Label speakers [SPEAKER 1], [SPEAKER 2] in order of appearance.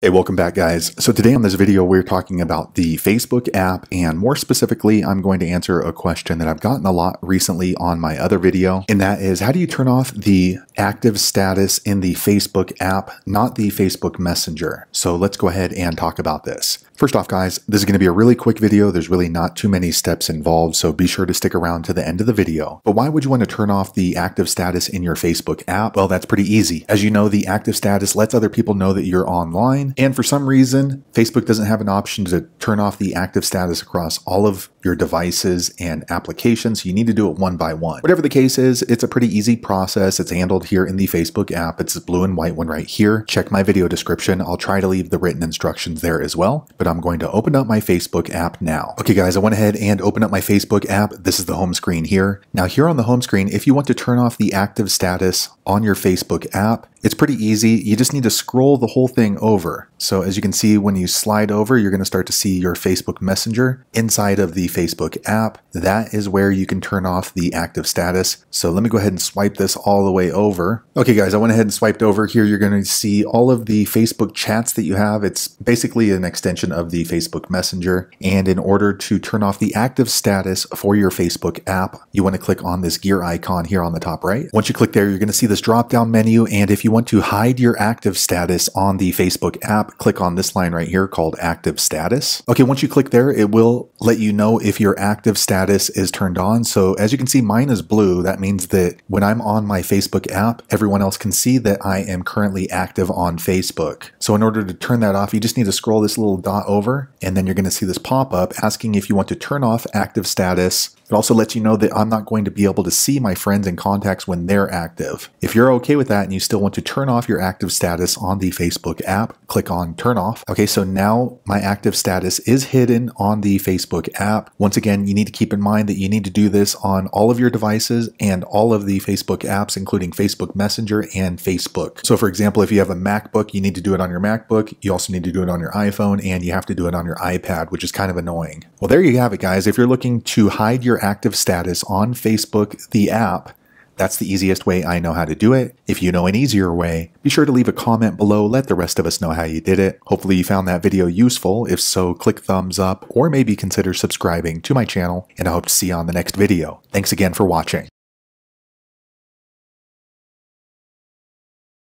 [SPEAKER 1] Hey, welcome back guys. So today on this video, we're talking about the Facebook app and more specifically, I'm going to answer a question that I've gotten a lot recently on my other video. And that is, how do you turn off the active status in the Facebook app, not the Facebook Messenger? So let's go ahead and talk about this. First off, guys, this is going to be a really quick video. There's really not too many steps involved, so be sure to stick around to the end of the video. But why would you want to turn off the active status in your Facebook app? Well, that's pretty easy. As you know, the active status lets other people know that you're online, and for some reason, Facebook doesn't have an option to turn off the active status across all of your devices and applications. You need to do it one by one. Whatever the case is, it's a pretty easy process. It's handled here in the Facebook app. It's a blue and white one right here. Check my video description. I'll try to leave the written instructions there as well. But I'm going to open up my Facebook app now. Okay guys, I went ahead and opened up my Facebook app. This is the home screen here. Now here on the home screen, if you want to turn off the active status on your Facebook app, it's pretty easy. You just need to scroll the whole thing over. So as you can see, when you slide over, you're going to start to see your Facebook Messenger inside of the Facebook app. That is where you can turn off the active status. So let me go ahead and swipe this all the way over. Okay guys, I went ahead and swiped over here. You're going to see all of the Facebook chats that you have. It's basically an extension of the Facebook Messenger. And in order to turn off the active status for your Facebook app, you want to click on this gear icon here on the top right. Once you click there, you're going to see this drop down menu. And if you want to hide your active status on the Facebook app, click on this line right here called active status. Okay, once you click there, it will let you know if your active status is turned on. So as you can see, mine is blue. That means that when I'm on my Facebook app, everyone else can see that I am currently active on Facebook. So in order to turn that off, you just need to scroll this little dot over and then you're going to see this pop up asking if you want to turn off active status it also lets you know that I'm not going to be able to see my friends and contacts when they're active. If you're okay with that and you still want to turn off your active status on the Facebook app, click on turn off. Okay, so now my active status is hidden on the Facebook app. Once again, you need to keep in mind that you need to do this on all of your devices and all of the Facebook apps, including Facebook Messenger and Facebook. So for example, if you have a MacBook, you need to do it on your MacBook. You also need to do it on your iPhone and you have to do it on your iPad, which is kind of annoying. Well, there you have it, guys. If you're looking to hide active status on Facebook, the app, that's the easiest way I know how to do it. If you know an easier way, be sure to leave a comment below, let the rest of us know how you did it. Hopefully you found that video useful. If so, click thumbs up or maybe consider subscribing to my channel and I hope to see you on the next video. Thanks again for watching.